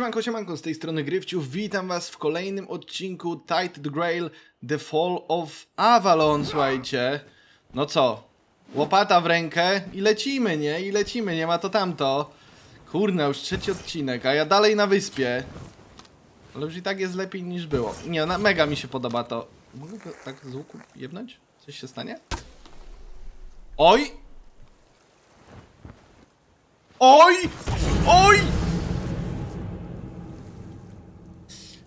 Siemanko, siemanko, z tej strony Grywciów. Witam was w kolejnym odcinku Tight Grail The Fall of Avalon, słuchajcie. No co? Łopata w rękę i lecimy, nie? I lecimy, nie ma to tamto. Kurna, już trzeci odcinek, a ja dalej na wyspie. Ale już i tak jest lepiej niż było. Nie, na, mega mi się podoba to. Mogę go tak z łuku jebnąć? Coś się stanie? Oj! Oj! Oj!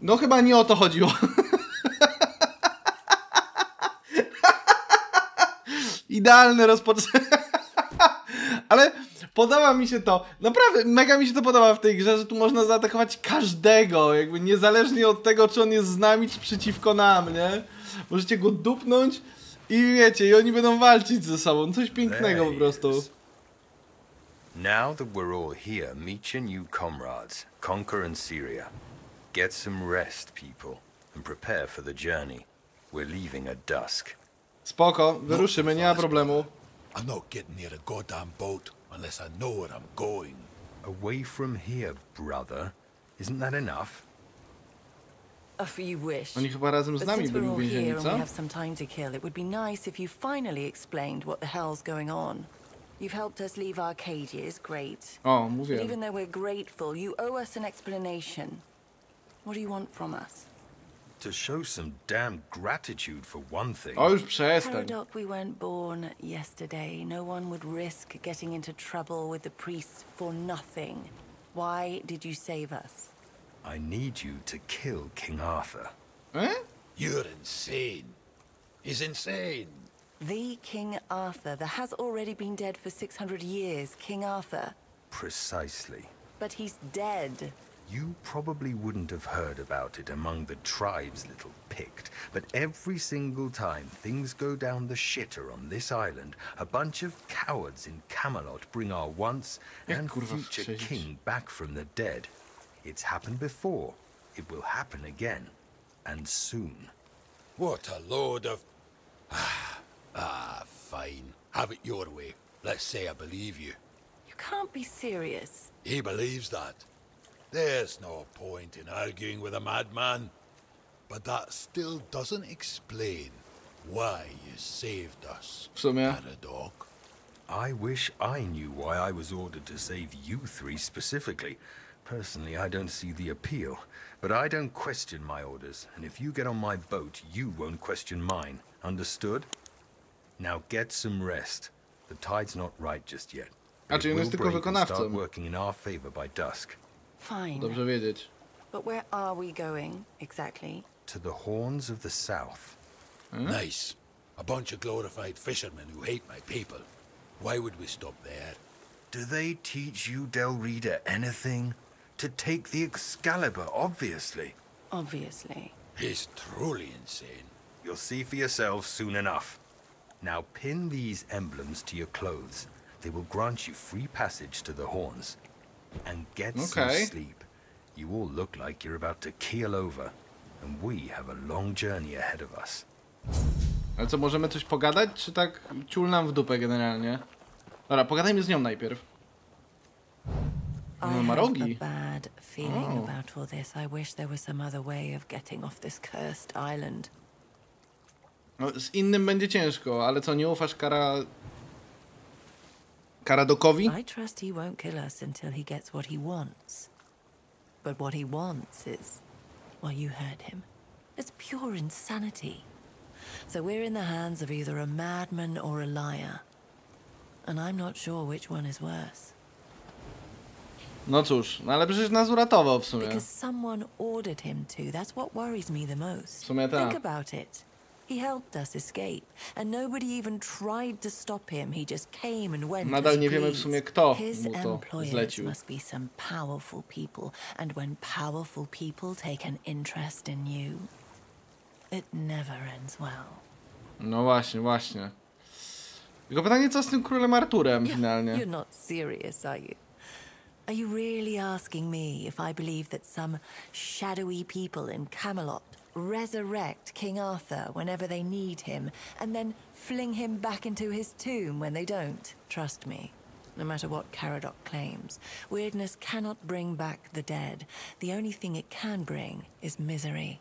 No chyba nie o to chodziło. Idealne rozpoczęcie. Ale podoba mi się to. Naprawdę, mega mi się to podoba w tej grze, że tu można zaatakować każdego, jakby niezależnie od tego, czy on jest z nami, czy przeciwko nam, nie? Możecie go dupnąć i wiecie, i oni będą walczyć ze sobą. Coś pięknego po prostu. Now that we're all here, meet your new comrades, Conquer Syria. Get some rest, people, and prepare for the journey. We're leaving at dusk. Spoko, wyruszymy, nie ma problemu. I'm not getting near a goddamn boat unless I know where I'm going. Away from here, brother. Isn't that enough? If you wish. Oni chyba razem z But nami since we're byli all uwięzieni, here and we co? have some time to kill, it would be nice if you finally explained what the hell's going on. You've helped us leave our cages, great. O, But even though we're grateful, you owe us an explanation. What do you want from us? To show some damn gratitude for one thing. O, już przestań. Paradox, we weren't born yesterday. No one would risk getting into trouble with the priests for nothing. Why did you save us? I need you to kill King Arthur. E? You're insane. He's insane. The King Arthur that has already been dead for 600 years, King Arthur. Precisely. But he's dead. You probably wouldn't have heard about it among the tribes, little picked, but every single time things go down the shitter on this island, a bunch of cowards in Camelot bring our once and future king back from the dead. It's happened before. It will happen again. And soon. What a load of. ah, fine. Have it your way. Let's say I believe you. You can't be serious. He believes that. There's no point in arguing with a madman. But that still doesn't explain why you saved us. W sumie. Paradox. I wish I knew why I was ordered to save you three specifically. Personally, I don't see the appeal, but I don't question my orders, and if you get on my boat, you won't question mine. Understood? Now get some rest. The tide's not right just yet. A, but czyli it on jest will break and start working in our favor by dusk. Fine. Dobrze wiedzieć. But where are we going exactly? To the horns of the south. Hmm? Nice. A bunch of glorified fishermen who hate my people. Why would we stop there? Do they teach you, Del Rita, anything? To take the Excalibur, obviously. Obviously. He's truly insane. You'll see for yourselves soon enough. Now pin these emblems to your clothes. They will grant you free passage to the horns. And get some Okay. sleep. You all look like you're about to keel over, and we have a long journey ahead of us. Ale co, możemy coś pogadać, czy tak ciul nam w dupę generalnie? Dobra, pogadajmy z nią najpierw. I No, ma have rogi. a bad feeling Oh. about all this. I wish there was some other way of getting off this cursed island. No, z innym będzie ciężko, ale co, nie ufasz Kara... Karadokowi? I trust he won't kill us until he gets what he wants. But what he wants is, well, you heard him. It's pure insanity. So we're in the hands of either a madman or a liar. And I'm not sure which one is worse. No cóż, no ale przecież nas uratował w sumie. Because someone ordered him to. That's what worries me the most. W sumie Think about it. He helped us escape, and nobody even tried to stop him. He just came and went. Nadal nie wiemy w sumie, kto His mu to zlecił. must be some powerful people, and when powerful people take an interest in you, it never ends well. No właśnie, właśnie. Tylko pytanie, co z tym królem Arturem You're not serious, are you? Are you really asking me if I believe that some shadowy people in Camelot resurrect King Arthur whenever they need him and then fling him back into his tomb when they don't? Trust me, no matter what Caradoc claims. Weirdness cannot bring back the dead. The only thing it can bring is misery.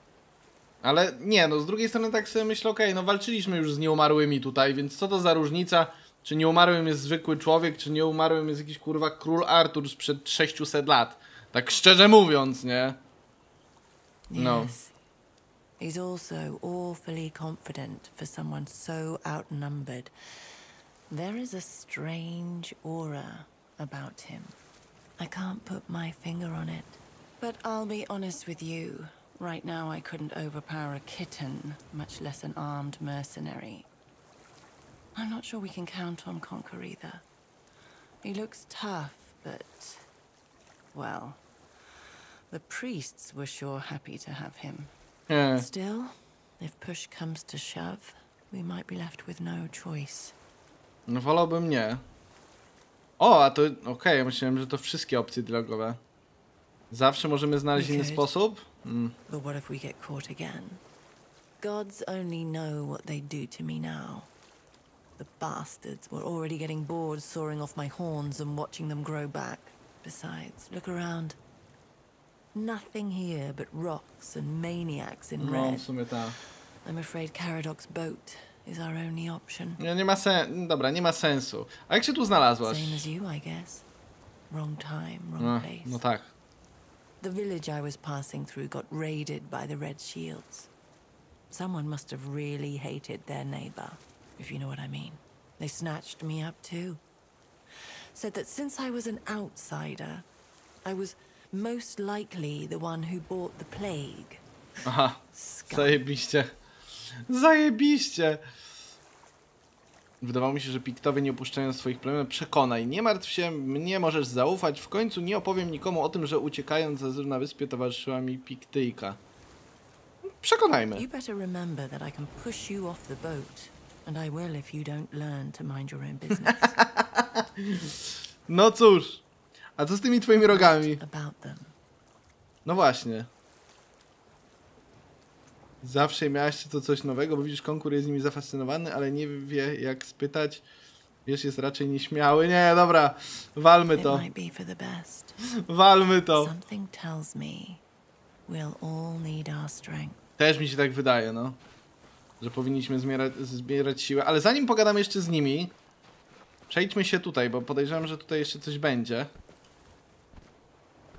Ale nie, no z drugiej strony tak sobie myślę, okej, no walczyliśmy już z nieumarłymi tutaj, więc co to za różnica, czy nieumarłym jest zwykły człowiek, czy nieumarłym jest jakiś kurwa król Artur sprzed 600 lat. Tak szczerze mówiąc, nie? No. Yes. He's also awfully confident for someone so outnumbered. There is a strange aura about him. I can't put my finger on it. But I'll be honest with you. Right now, I couldn't overpower a kitten, much less an armed mercenary. I'm not sure we can count on Conquer either. He looks tough, but. Well. The priests were sure happy to have him. Still, if push comes to shove, we might be left with no choice. No wolałbym nie. O, a to okej, ja myślałem, że to wszystkie opcje dialogowe. Zawsze możemy znaleźć inny sposób? Mm. But what if we get caught again? Gods only know what they do to me now. The bastards were already getting bored sawing off my horns and watching them grow back. Besides, look around. Nothing here but rocks and maniacs in No, red. w sumie tak. I'm afraid Caradoc's boat is our only option. Nie, nie ma sen... Dobra, nie ma sensu. A jak się tu znalazłaś? Same as you, I guess. Wrong time, wrong No, place. no tak. The village I was passing through got raided by the Red Shields. Someone must have really hated their neighbor, if you know what I mean. They snatched me up too. Said that since I was an outsider, I was most likely the one who bought the plague. Aha, zajebiście. Zajebiście. Wydawało mi się, że Piktowie nie opuszczają swoich plemion. Przekonaj, nie martw się, mnie możesz zaufać. W końcu nie opowiem nikomu o tym, że uciekając ze Zru na wyspie towarzyszyła mi Piktyjka. Przekonajmy. You better remember that I can push you off the boat, and I will if you don't learn to mind your own business. No cóż. A co z tymi twoimi rogami? No właśnie. Zawsze miałaś to coś nowego, bo widzisz, konkurs jest nimi zafascynowany, ale nie wie jak spytać. Wiesz, jest raczej nieśmiały. Nie, dobra, walmy to. Walmy to. Też mi się tak wydaje, no. Że powinniśmy zbierać, zbierać siłę. Ale zanim pogadamy jeszcze z nimi, przejdźmy się tutaj, bo podejrzewam, że tutaj jeszcze coś będzie.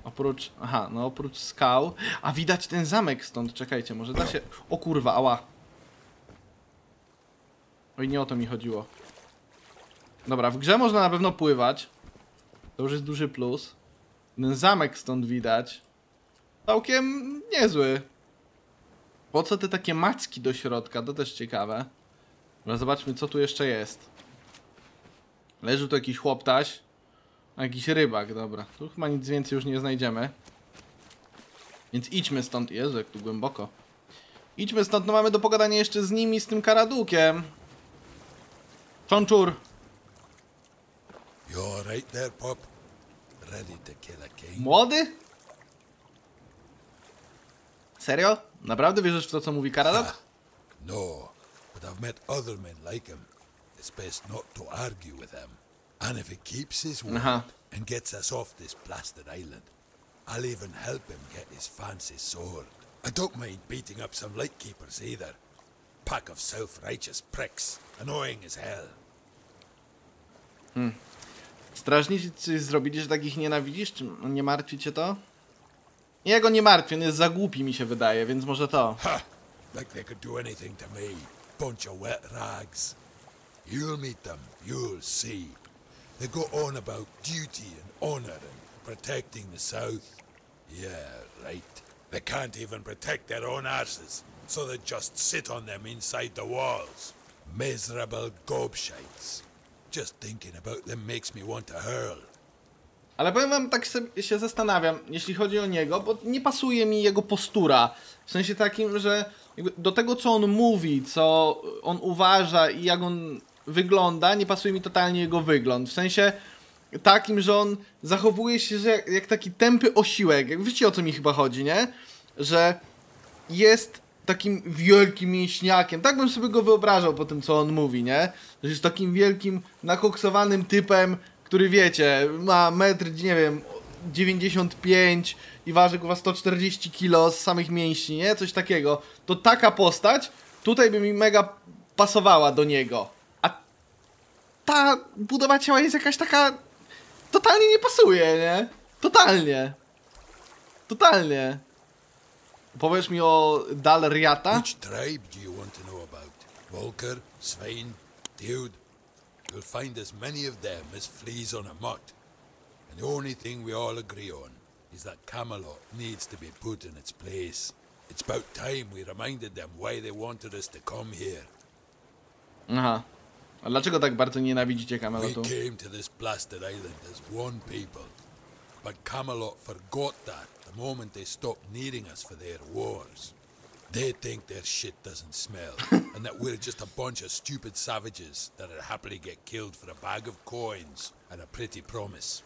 Oprócz, aha, no oprócz skał. A widać ten zamek stąd, czekajcie, może da się... O kurwa, ała. Oj, nie o to mi chodziło. Dobra, w grze można na pewno pływać. To już jest duży plus. Ten zamek stąd widać. Całkiem niezły. Po co te takie macki do środka? To też ciekawe. Dobra, zobaczmy co tu jeszcze jest. Leży tu jakiś chłoptaś. Jakiś rybak, dobra. Tu chyba nic więcej już nie znajdziemy. Więc idźmy stąd. Jezu, jak tu głęboko. Idźmy stąd, no mamy do pogadania jeszcze z nimi, z tym karadukiem. Czonczur. Right there? Młody? Serio? Naprawdę wierzysz w to, co mówi karadok? No, but I've met other men like him. It's best not to argue with him. And if he keeps his word Uh-huh. and gets us off this blasted island, I'll even help him get his fancy sword. I don't mind beating up some lightkeepers either. Pack of self-righteous pricks, annoying as hell. Strażnicy coś zrobili, że takich nienawidzisz? Czy nie martwi cię to? Nie, go nie martwi, on jest za głupi mi się wydaje, więc może to. Ha! Like they could do anything to me. Bunch of wet rags. You'll meet them, you'll see. They go on about duty and honor and protecting the South. Yeah, right. They can't even protect their own asses, so they just sit on them inside the walls. Miserable gobshites. Just thinking about them makes me want to hurl. Ale powiem wam, tak się zastanawiam, jeśli chodzi o niego, bo nie pasuje mi jego postura. W sensie takim, że do tego, co on mówi, co on uważa i jak on wygląda, nie pasuje mi totalnie jego wygląd. W sensie takim, że on zachowuje się że jak, jak taki tępy osiłek. Wiecie o co mi chyba chodzi, nie? Że jest takim wielkim mięśniakiem. Tak bym sobie go wyobrażał po tym, co on mówi, nie? Że jest takim wielkim, nakoksowanym typem, który wiecie, ma metr, nie wiem, 95 i waży chyba 140 kilo z samych mięśni, nie? Coś takiego. To taka postać tutaj by mi mega pasowała do niego. Ta budowa ciała jest jakaś taka totalnie nie pasuje, nie? Totalnie. Totalnie. Powiesz mi o Dalriata? Which tribe do you want to know about? Volker, Svein, Dude? You'll find as many of them as fleas on a mutt. And the only thing we all agree on is that Camelot needs to be put in its place. It's about time we reminded them why they wanted us to come here. Aha. A dlaczego tak bardzo nienawidzicie We Camelotu? came to this blasted island as one people. But Camelot forgot that the moment they stopped needing us for their wars. They think their shit doesn't smell, and that we're just a bunch of stupid savages that'd happily get killed for a bag of coins and a pretty promise.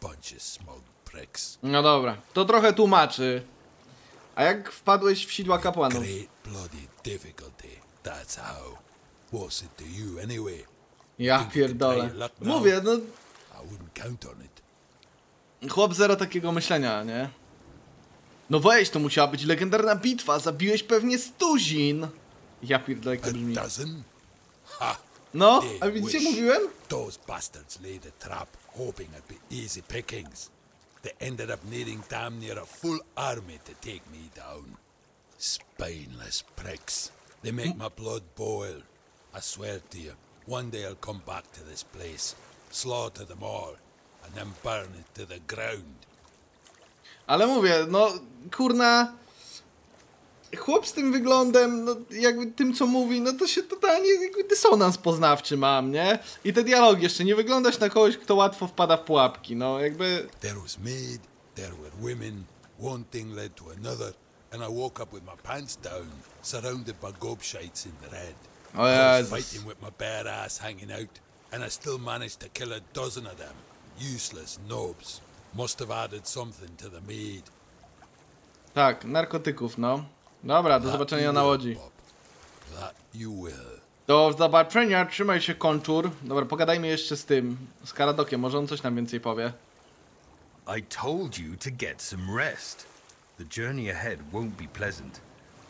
Bunch of smug pricks. No dobra, to trochę tłumaczy. A jak wpadłeś w sidła kapłanów? Great bloody difficulty, that's how. What's it to you anyway? Ja pierdolę. Mówię, no I wouldn't count on it. chłop zero takiego myślenia, nie? No weź, to musiała być legendarna bitwa, zabiłeś pewnie stuzin. Ja pierdolę, jak to brzmi. No, a widzicie, mówiłem? Those bastards laid a trap, hoping it'd be easy pickings. They ended up needing damn near a full army to take me down. Spineless pricks. They make my blood boil. I swear to you, one day I'll come back to this place, slaughter them all, and then burn it to the ground. Ale mówię, no kurna. Chłop z tym wyglądem, no jakby tym co mówi, no to się totalnie jakby dysonans poznawczy mam, nie? I te dialogi jeszcze, nie wyglądasz na kogoś, kto łatwo wpada w pułapki, no jakby... There was maid, there were women, one thing led to another, and I woke up with my pants down, surrounded by gobshites in the red. Oh, I was fighting with my bare ass hanging out, and I still managed to kill a dozen of them. Useless knobs. Must have added something to the maid. Tak, narkotyków, no. Dobra, do zobaczenia na łodzi. Bob. That you will. Do zobaczenia, trzymaj się konczur. Dobra, pogadajmy jeszcze z tym, z Karadokiem, może on coś nam więcej powie. I told you to get some rest. The journey ahead won't be pleasant.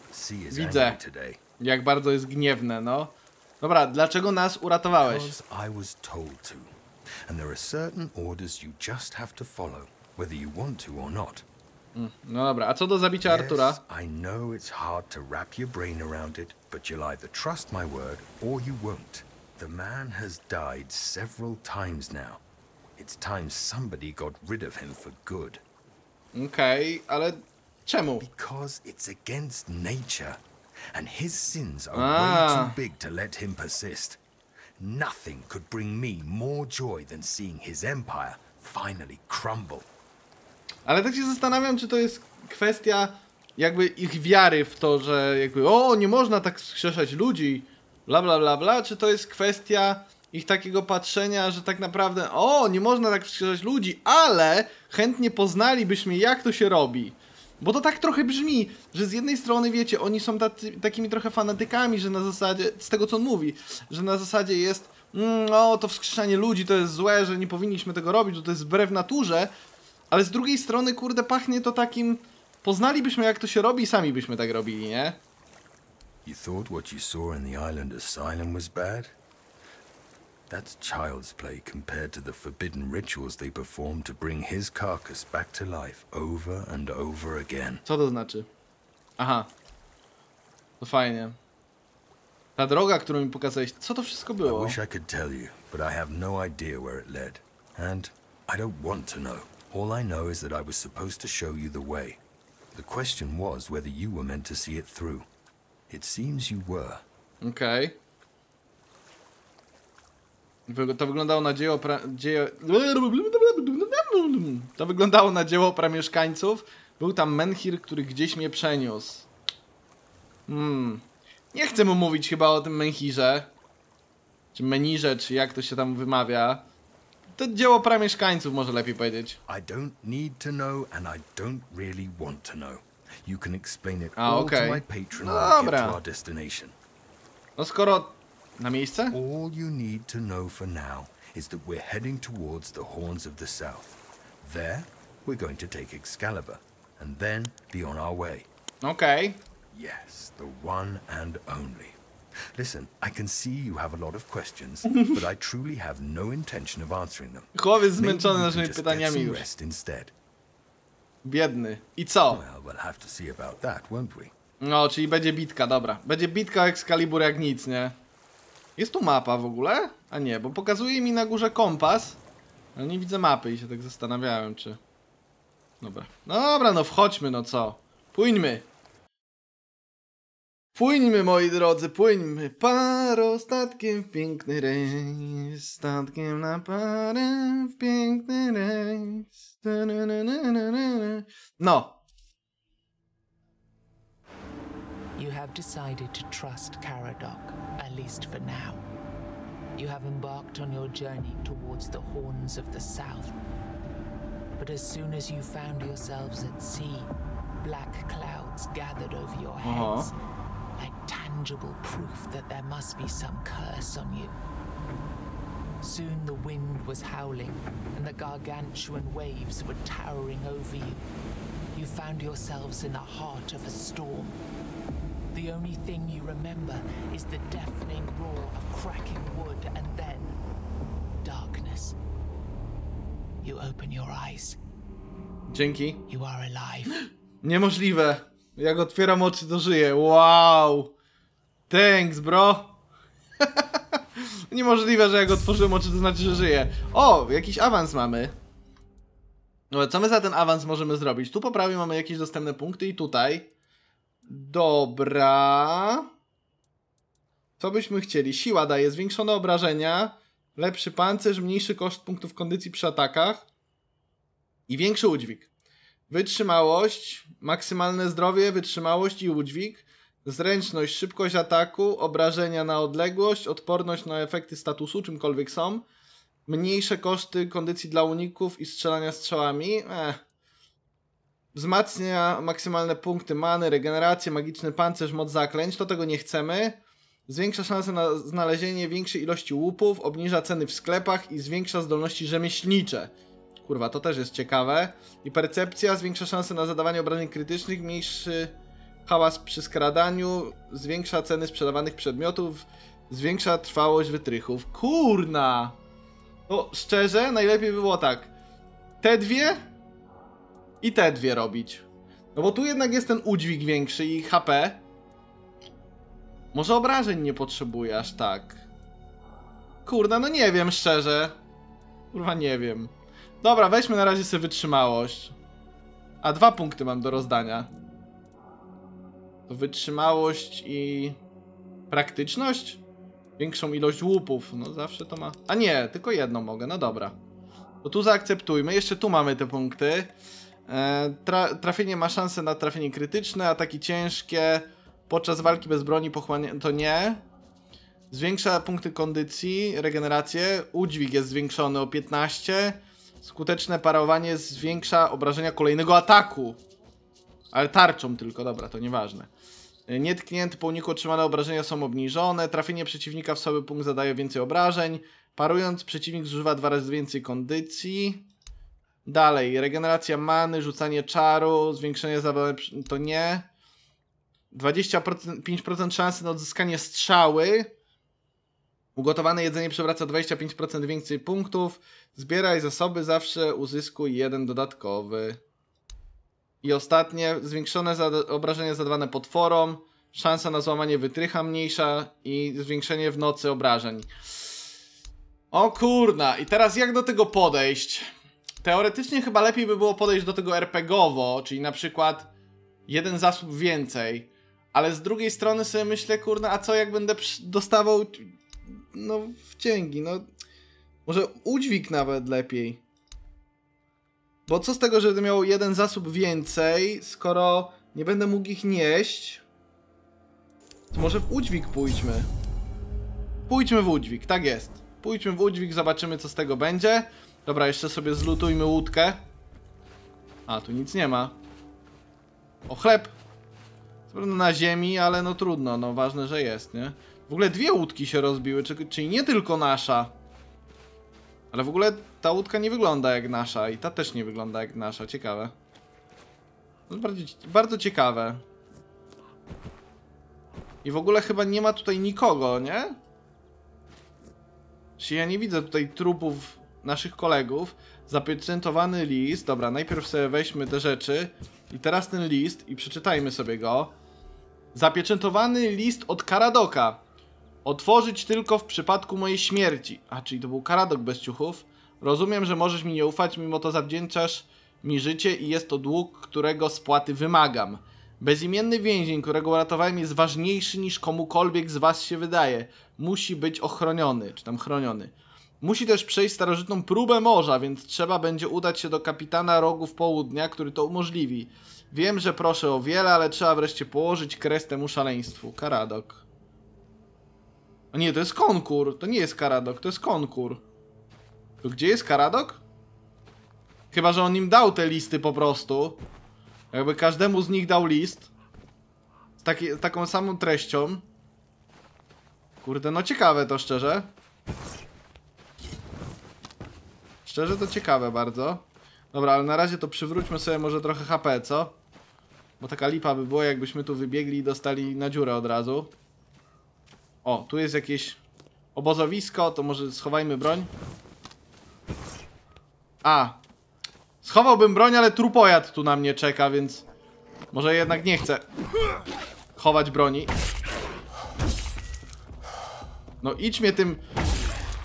The sea is Widzę. angry today. Jak bardzo jest gniewne, no. Dobra, dlaczego nas uratowałeś? I was told to. And there are certain orders you just have to follow, whether you want to or not. No dobra, a co do zabicia Artura? Yes, I know it's hard to wrap your brain around it, but you'll either trust my word or you won't. The man has died several times now. It's time somebody got rid of him for good. Okej, ale czemu? Because it's against nature. And his sins are Ah. way too big to let him persist. Nothing could bring me more joy than seeing his empire finally crumble. Ale tak się zastanawiam, czy to jest kwestia jakby ich wiary w to, że jakby o, nie można tak wskrzeszać ludzi, bla bla bla bla, czy to jest kwestia ich takiego patrzenia, że tak naprawdę o, nie można tak wskrzeszać ludzi, ale chętnie poznalibyśmy jak to się robi. Bo to tak trochę brzmi, że z jednej strony wiecie, oni są tacy, takimi trochę fanatykami, że na zasadzie, z tego co on mówi, że na zasadzie jest mm, o, to wskrzeszanie ludzi to jest złe, że nie powinniśmy tego robić, że to jest wbrew naturze, ale z drugiej strony, kurde, pachnie to takim. Poznalibyśmy, jak to się robi, i sami byśmy tak robili, nie? You thought what you saw in the island asylum was bad? That's child's play compared to the forbidden rituals they perform to bring his carcass back to life over and over again. Co to znaczy? Aha. To fajnie. Ta droga, którą mi pokazałeś, co to wszystko I wish I could tell you, but I have no idea where it led. And I don't want to know. All I know is that I was supposed to show you the way. The question was whether you were meant to see it through. It seems you were. Okej. To wyglądało na dzieło pra... dzieje... To wyglądało na dzieło pramieszkańców. Był tam menhir, który gdzieś mnie przeniósł. Hmm. Nie chcę mu mówić chyba o tym menhirze. Czy menirze, czy jak to się tam wymawia. To dzieło pramieszkańców, może lepiej powiedzieć. I don't need to know, and I don't really want to know. You can explain it Ah, all okay. to my patron No when we get dobra. to our destination. No skoro... Na miejsce? All you need to know for now is that we're heading towards the Horns of the South. There, we're going to take Excalibur, and then be on our way. Okej. Yes, the one and only. Listen, I can see you have a lot of questions, but I truly have no intention of answering them. Chłopiec Maybe zmęczony naszymi pytaniami już. rest instead. Biedny. I co? Well, we'll have to see about that, won't we? No, czyli będzie bitka, dobra. Będzie bitka Excalibur jak nic, nie? Jest tu mapa w ogóle? A nie, bo pokazuje mi na górze kompas. Ale nie widzę mapy i się tak zastanawiałem, czy... Dobra. No dobra, no wchodźmy, no co? Płyńmy. Płyńmy, moi drodzy, płyńmy. Paro statkiem w piękny rejs. Statkiem na parę w piękny rejs. No. You have decided to trust Caradoc, at least for now. You have embarked on your journey towards the horns of the south. But as soon as you found yourselves at sea, black clouds gathered over your uh-huh. heads, like tangible proof that there must be some curse on you. Soon the wind was howling, and the gargantuan waves were towering over you. You found yourselves in the heart of a storm. The only thing you remember is the deafening roar of cracking wood and then darkness. You open your eyes. Dzięki. You are alive. Niemożliwe. Jak otwieram oczy, to żyję. Wow. Thanks, bro. Niemożliwe, że jak otworzyłem oczy, to znaczy, że żyję. O, jakiś awans mamy. No, co my za ten awans możemy zrobić? Tu po prawej mamy jakieś dostępne punkty i tutaj. Dobra. Co byśmy chcieli? Siła daje zwiększone obrażenia, lepszy pancerz, mniejszy koszt punktów kondycji przy atakach i większy udźwig. Wytrzymałość, maksymalne zdrowie, wytrzymałość i udźwig, zręczność, szybkość ataku, obrażenia na odległość, odporność na efekty statusu, czymkolwiek są, mniejsze koszty kondycji dla uników i strzelania strzałami. Eh. Wzmacnia maksymalne punkty many, regenerację, magiczny pancerz, moc zaklęć, to tego nie chcemy. Zwiększa szanse na znalezienie większej ilości łupów, obniża ceny w sklepach i zwiększa zdolności rzemieślnicze. Kurwa, to też jest ciekawe. I percepcja zwiększa szanse na zadawanie obrażeń krytycznych, mniejszy hałas przy skradaniu, zwiększa ceny sprzedawanych przedmiotów, zwiększa trwałość wytrychów. Kurna! No, szczerze, najlepiej by było tak. Te dwie i te dwie robić. No bo tu jednak jest ten udźwig większy i HP. Może obrażeń nie potrzebuje aż tak. Kurna, no nie wiem szczerze. Kurwa, nie wiem. Dobra, weźmy na razie sobie wytrzymałość. A dwa punkty mam do rozdania. To wytrzymałość i praktyczność? Większą ilość łupów. No zawsze to ma. A nie, tylko jedną mogę, no dobra. To tu zaakceptujmy. Jeszcze tu mamy te punkty. E, tra trafienie ma szansę na trafienie krytyczne, ataki ciężkie. Podczas walki bez broni pochłania... To nie. Zwiększa punkty kondycji, regenerację. Udźwig jest zwiększony o 15. Skuteczne parowanie zwiększa obrażenia kolejnego ataku. Ale tarczą tylko, dobra, to nieważne. Nietknięty po uniku otrzymane obrażenia są obniżone. Trafienie przeciwnika w słaby punkt zadaje więcej obrażeń. Parując, przeciwnik zużywa dwa razy więcej kondycji. Dalej, regeneracja many, rzucanie czaru, zwiększenie zabawy, to nie. 25% szansy na odzyskanie strzały. Ugotowane jedzenie przywraca 25% więcej punktów. Zbieraj zasoby, zawsze uzyskuj jeden dodatkowy. I ostatnie, zwiększone za obrażenia zadawane potworom. Szansa na złamanie wytrycha mniejsza i zwiększenie w nocy obrażeń. O kurna, i teraz jak do tego podejść? Teoretycznie chyba lepiej by było podejść do tego RPGowo, czyli na przykład jeden zasób więcej. Ale z drugiej strony sobie myślę, kurna, a co jak będę dostawał no wcięgi, no może udźwig nawet lepiej. Bo co z tego, że będę miał jeden zasób więcej, skoro nie będę mógł ich nieść? To może w udźwig pójdźmy. Pójdźmy w udźwig, tak jest. Pójdźmy w udźwig, zobaczymy co z tego będzie. Dobra, jeszcze sobie zlutujmy łódkę. A, tu nic nie ma. O, chleb. Prawda na ziemi, ale no trudno, no ważne, że jest, nie? W ogóle dwie łódki się rozbiły, czy- czyli nie tylko nasza. Ale w ogóle ta łódka nie wygląda jak nasza i ta też nie wygląda jak nasza. Ciekawe. No, bardzo, bardzo ciekawe. I w ogóle chyba nie ma tutaj nikogo, nie? Czyli ja nie widzę tutaj trupów naszych kolegów. Zapieczętowany list. Dobra, najpierw sobie weźmy te rzeczy. I teraz ten list i przeczytajmy sobie go. Zapieczętowany list od Karadoka. Otworzyć tylko w przypadku mojej śmierci. A, czyli to był Karadok bez ciuchów. Rozumiem, że możesz mi nie ufać, mimo to zawdzięczasz mi życie i jest to dług, którego spłaty wymagam. Bezimienny więzień, którego uratowałem, jest ważniejszy niż komukolwiek z was się wydaje. Musi być ochroniony, czy tam chroniony. Musi też przejść starożytną próbę morza, więc trzeba będzie udać się do kapitana rogów południa, który to umożliwi. Wiem, że proszę o wiele, ale trzeba wreszcie położyć kres temu szaleństwu. Karadok. A nie, to jest konkur. To nie jest Karadok, to jest konkur. To gdzie jest Karadok? Chyba, że on im dał te listy po prostu. Jakby każdemu z nich dał list. Z taki, taką samą treścią. Kurde, no ciekawe to szczerze. Szczerze to ciekawe bardzo. Dobra, ale na razie to przywróćmy sobie może trochę HP, co? Bo taka lipa by było, jakbyśmy tu wybiegli i dostali na dziurę od razu. O, tu jest jakieś obozowisko, to może schowajmy broń. A. Schowałbym broń, ale trupojad tu na mnie czeka, więc może jednak nie chcę chować broni. No idź mnie tym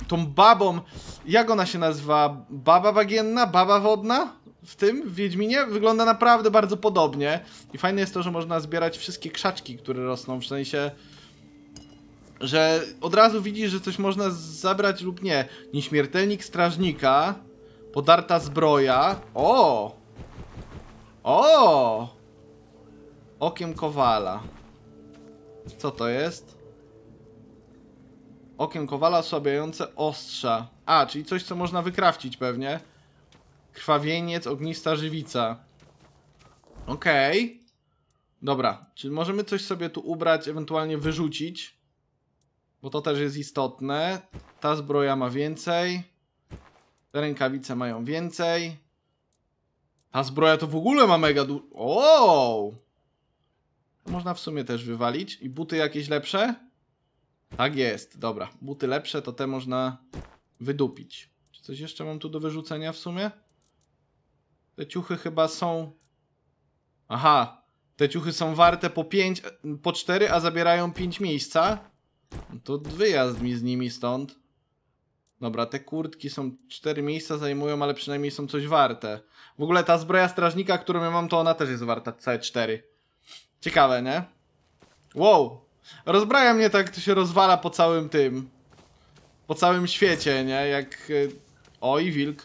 tą babą, jak ona się nazywa? Baba bagienna? Baba wodna? W tym, w Wiedźminie? Wygląda naprawdę bardzo podobnie. I fajne jest to, że można zbierać wszystkie krzaczki, które rosną, w sensie... Że od razu widzisz, że coś można zabrać lub nie. Nieśmiertelnik strażnika. Podarta zbroja. O! O! Okiem kowala. Co to jest? Okiem kowala osłabiające ostrza. A, czyli coś, co można wykrawcić pewnie. Krwawieniec, ognista żywica. Okej. Okay. Dobra, czyli możemy coś sobie tu ubrać, ewentualnie wyrzucić. Bo to też jest istotne. Ta zbroja ma więcej. Te rękawice mają więcej. Ta zbroja to w ogóle ma mega du... O! Można w sumie też wywalić. I buty jakieś lepsze? Tak jest, dobra. Buty lepsze, to te można wydupić. Czy coś jeszcze mam tu do wyrzucenia w sumie? Te ciuchy chyba są... Aha, te ciuchy są warte po 5, po 4, a zabierają 5 miejsca. No to wyjazd mi z nimi stąd. Dobra, te kurtki są 4 miejsca zajmują, ale przynajmniej są coś warte. W ogóle ta zbroja strażnika, którą ja mam, to ona też jest warta całe 4. Ciekawe, nie? Wow, Rozbraja mnie tak, to się rozwala po całym tym. Po całym świecie, nie? Jak... y, Oj, wilk.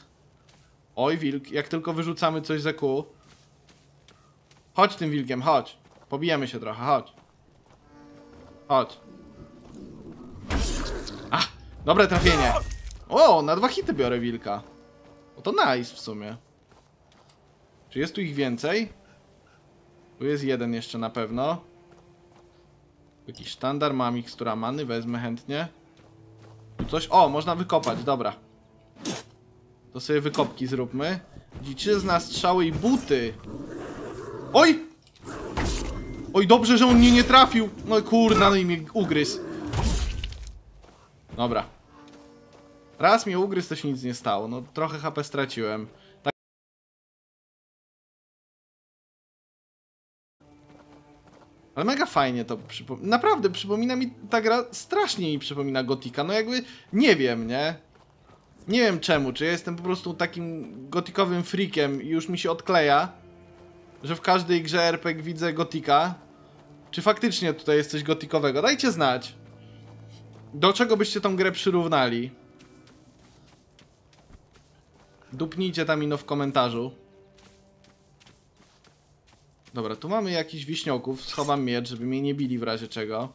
Oj, wilk. Jak tylko wyrzucamy coś za kół. Chodź tym wilkiem, chodź. Pobijemy się trochę, chodź. Chodź. A, dobre trafienie. O, na dwa hity biorę wilka. O, to nice w sumie. Czy jest tu ich więcej? Tu jest jeden jeszcze na pewno. Jakiś sztandar, mam mikstura many, wezmę chętnie. Tu coś, o, można wykopać, dobra. To sobie wykopki zróbmy. Dziczyzna, strzały i buty. Oj! Oj, dobrze, że on mnie nie trafił. No kurna, no i mnie ugryzł. Dobra. Raz mnie ugryzł, to się nic nie stało. No, trochę HP straciłem. Ale mega fajnie to przypomina. Naprawdę przypomina mi ta gra strasznie mi przypomina Gotika. No jakby nie wiem, nie? Nie wiem czemu, czy ja jestem po prostu takim gotikowym freakiem i już mi się odkleja, że w każdej grze RPG widzę gotika. Czy faktycznie tutaj jest coś gotikowego? Dajcie znać. Do czego byście tą grę przyrównali? Dupnijcie tam ino w komentarzu. Dobra, tu mamy jakichś wiśnioków. Schowam miecz, żeby mnie nie bili w razie czego.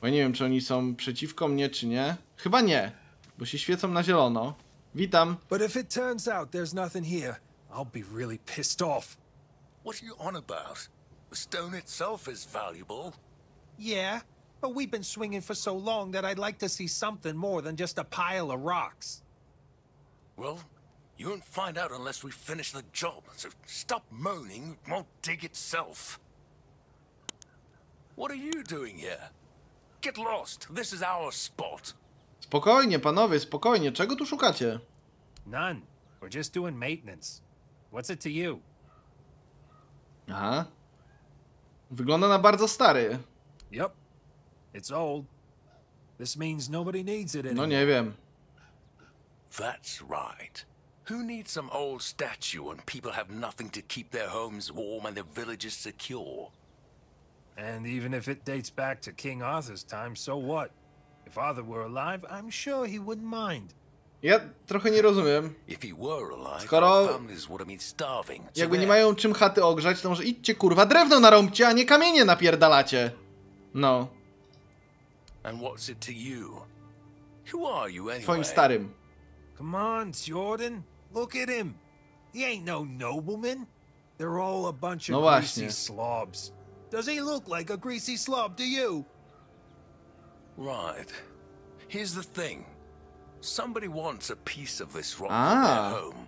Bo ja nie wiem, czy oni są przeciwko mnie, czy nie. Chyba nie, bo się świecą na zielono. Witam. But if it turns out there's nothing here, I'll be really pissed off. What are you on about? The stone itself is valuable. Yeah, but we've been swinging for so long that I'd like to see something more than just a pile of rocks. Well, you won't find out unless we finish the job, so stop moaning, it won't dig itself. What are you doing here? Get lost. This is our spot. Spokojnie, panowie, spokojnie. Czego tu szukacie? None. We're just doing maintenance. What's it to you? Aha. Wygląda na bardzo stary. Yep. It's old. This means nobody needs it anymore. No nie wiem. That's right. Who needs some old statue when people have nothing to keep their homes warm and their villages secure? And even if it dates back to King Arthur's time, so what? If Arthur were alive, I'm sure he wouldn't mind. Ja trochę nie rozumiem. If he were alive, Skoro- our families would have been starving. So Jakby nie mają czym chaty ogrzać, to może idźcie kurwa drewno narąbcie, a nie kamienie napierdalacie. No, And what's it to you? Who are you anyway? twoim starym. Come on, Jordan. Look at him. He ain't no nobleman. They're all a bunch of No greasy właśnie. slobs. Does he look like a greasy slob to you? Right. Here's the thing. Somebody wants a piece of this rock Ah. for their home.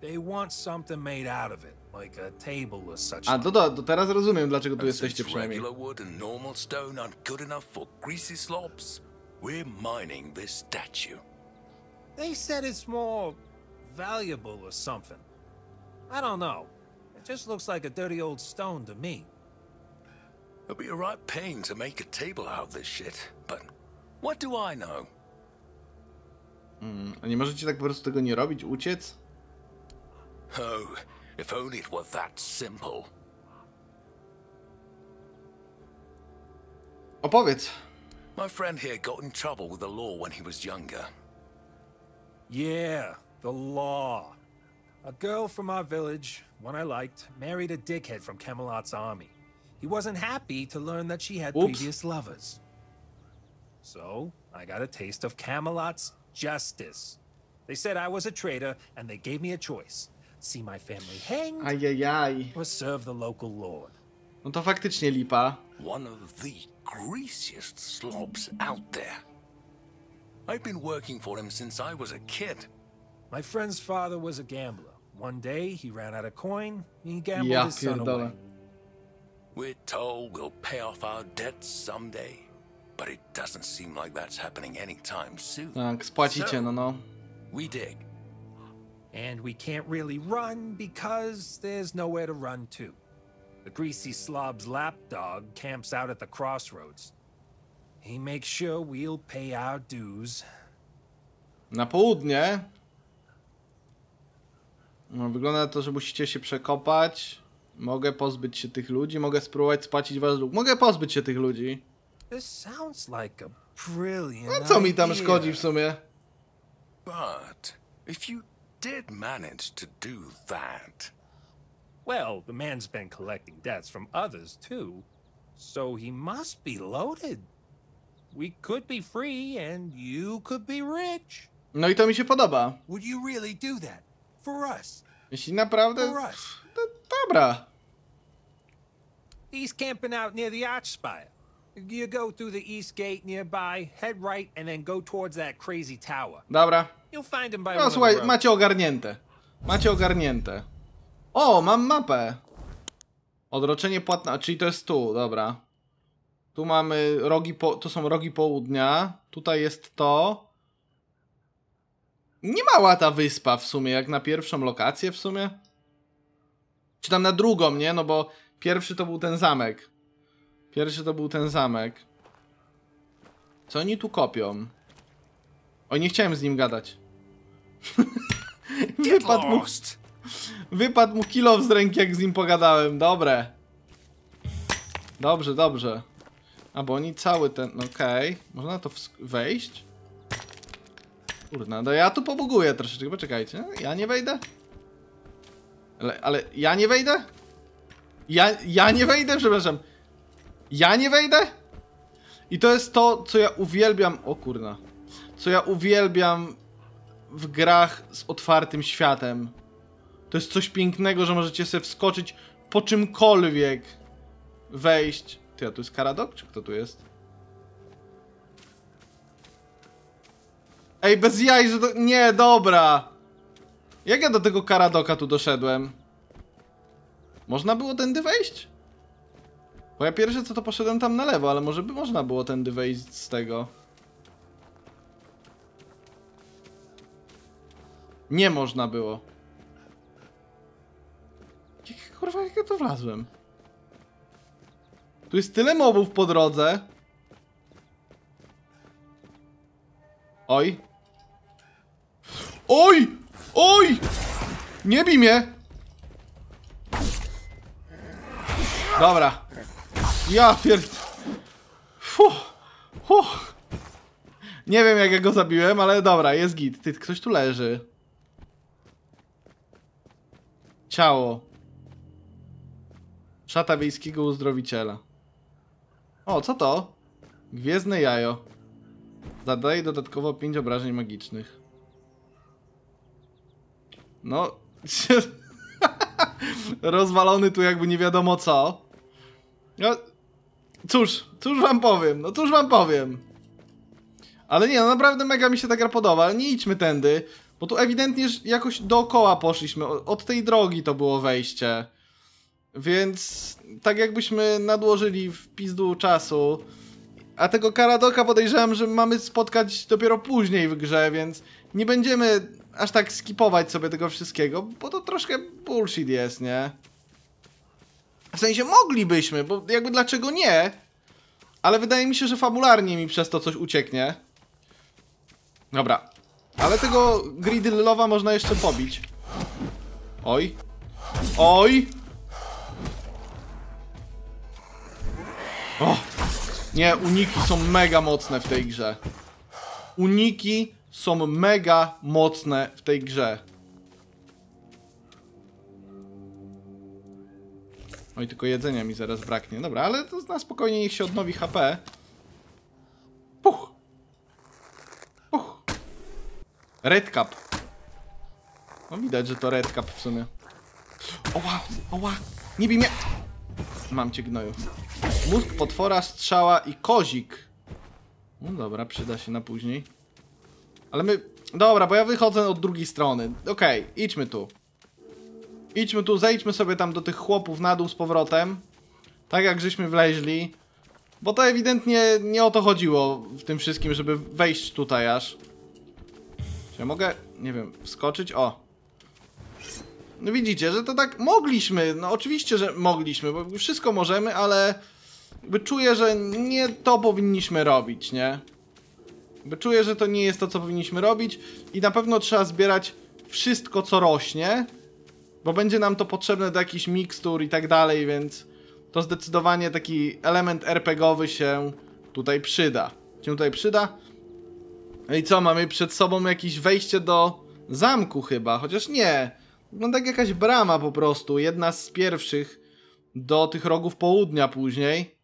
They want something made out of it, like a table or such. A, to, to, to teraz rozumiem, dlaczego tu And jesteście since przynajmniej. regular wood and normal stone aren't good enough for greasy slobs, we're mining this statue. They said it's more valuable or something. I don't know. It just looks like a dirty old stone to me. It'll be a right pain to make a table out of this shit, but what do I know? Hmm, a nie możecie tak po prostu tego nie robić, uciec? Oh, if only it were that simple. Opowiedz. My friend here got in trouble with the law when he was younger. Yeah, the law. A girl from our village, one I liked, married a dickhead from Camelot's army. He wasn't happy to learn that she had Oops. previous lovers. So, I got a taste of Camelot's justice. They said I was a traitor, and they gave me a choice see my family hanged Ajajaj. or serve the local lord. No to faktycznie lipa. One of the greasiest slobs out there. I've been working for him since I was a kid. My friend's father was a gambler. One day, he ran out of coin, and he gambled Ja his son pierdolę. away. We're told we'll pay off our debts someday, but it doesn't seem like that's happening anytime soon. Tak, spłacicie, no no. We dig. And we can't really run because there's nowhere to run to. The greasy slob's lapdog camps out at the crossroads. He makes sure we'll pay our dues. Na południe. No, wygląda na to, że musicie się przekopać. Mogę pozbyć się tych ludzi, mogę spróbować spłacić wasz dług. Mogę pozbyć się tych ludzi. This sounds like a brilliant A No co mi tam szkodzi w sumie? But if you did manage to do that, Well, the man's been collecting debts from others too, so he must be loaded. We could be free and you could be rich. No i to mi się podoba. Would you really do that? For us? Jeśli naprawdę... For us? To dobra. He's camping out near the arch spire. You go through the east gate nearby, head right, and then go towards that crazy tower. Dobra. You'll find him by No słuchaj, macie ogarnięte. Macie ogarnięte. O, mam mapę. Odroczenie płatna, czyli to jest tu, dobra. Tu mamy rogi, po, tu są rogi południa. Tutaj jest to. Nie mała ta wyspa w sumie, jak na pierwszą lokację w sumie. Czy tam na drugą, nie? No bo pierwszy to był ten zamek. Pierwszy to był ten zamek. Co oni tu kopią? Oj, nie chciałem z nim gadać. Wypadł mu, wypadł mu kilo z ręki, jak z nim pogadałem. Dobre. Dobrze, dobrze. A bo oni cały ten. Okej. Można to wejść? Kurna, no ja tu pobuguję troszeczkę. Poczekajcie. Ja nie wejdę? Ale, ale ja nie wejdę? Ja, ja nie wejdę, przepraszam. Ja nie wejdę? I to jest to, co ja uwielbiam. O kurna. Co ja uwielbiam w grach z otwartym światem. To jest coś pięknego, że możecie sobie wskoczyć po czymkolwiek. Wejść. Ty, a tu jest Karadok? Czy kto tu jest? Ej, bez jaj, że to... Nie, dobra. Jak ja do tego Karadoka tu doszedłem? Można było tędy wejść? Bo ja pierwsze co to poszedłem tam na lewo, ale może by można było tędy wejść z tego. Nie można było. Jak, kurwa, jak ja to wlazłem? Tu jest tyle mobów po drodze. Oj. Oj! Oj! Nie bij mnie! Dobra. Ja pierd... Fuh. Fuh. Nie wiem jak ja go zabiłem, ale dobra, jest git. Ty, ktoś tu leży. Ciało. Szata wiejskiego uzdrowiciela. O, co to? Gwiezdne jajo. Zadaje dodatkowo 5 obrażeń magicznych. No. Rozwalony tu jakby nie wiadomo co. No. Cóż, cóż wam powiem, no cóż wam powiem. Ale nie, no naprawdę mega mi się ta gra podoba, ale nie idźmy tędy, bo tu ewidentnie jakoś dookoła poszliśmy, od tej drogi to było wejście. Więc tak jakbyśmy nadłożyli w pizdu czasu, a tego Karadoka podejrzewam, że mamy spotkać dopiero później w grze, więc nie będziemy aż tak skipować sobie tego wszystkiego, bo to troszkę bullshit jest, nie? W sensie moglibyśmy, bo jakby dlaczego nie? Ale wydaje mi się, że fabularnie mi przez to coś ucieknie. Dobra. Ale tego Gridillowa można jeszcze pobić. Oj. Oj! O! Nie, uniki są mega mocne w tej grze. Uniki są mega mocne w tej grze. Oj, tylko jedzenia mi zaraz braknie. Dobra, ale to na spokojnie niech się odnowi HP. Puch! Puch! Red Cap. No widać, że to Red Cap w sumie. Oła, oła, nie bij mnie! Mam cię gnoju. Mózg potwora, strzała i kozik. No dobra, przyda się na później. Ale my... Dobra, bo ja wychodzę od drugiej strony. Okej, idźmy tu. Idźmy tu, zejdźmy sobie tam do tych chłopów na dół z powrotem. Tak jak żeśmy wleźli. Bo to ewidentnie nie o to chodziło w tym wszystkim, żeby wejść tutaj aż. Czy ja mogę, nie wiem, wskoczyć? O. No widzicie, że to tak mogliśmy. No oczywiście, że mogliśmy, bo wszystko możemy, ale jakby czuję, że nie to powinniśmy robić, nie? Jakby czuję, że to nie jest to, co powinniśmy robić i na pewno trzeba zbierać wszystko, co rośnie, bo będzie nam to potrzebne do jakichś mikstur i tak dalej, więc to zdecydowanie taki element RPGowy się tutaj przyda. Się tutaj przyda. No i co, mamy przed sobą jakieś wejście do zamku chyba, chociaż nie. Wygląda jak jakaś brama po prostu, jedna z pierwszych do tych rogów południa później.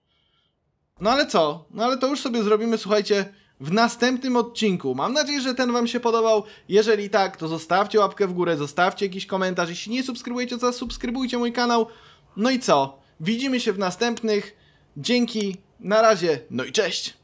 No ale co? No ale to już sobie zrobimy, słuchajcie, w następnym odcinku. Mam nadzieję, że ten wam się podobał. Jeżeli tak, to zostawcie łapkę w górę, zostawcie jakiś komentarz. Jeśli nie subskrybujecie, to zasubskrybujcie mój kanał. No i co? Widzimy się w następnych. Dzięki, na razie, no i cześć!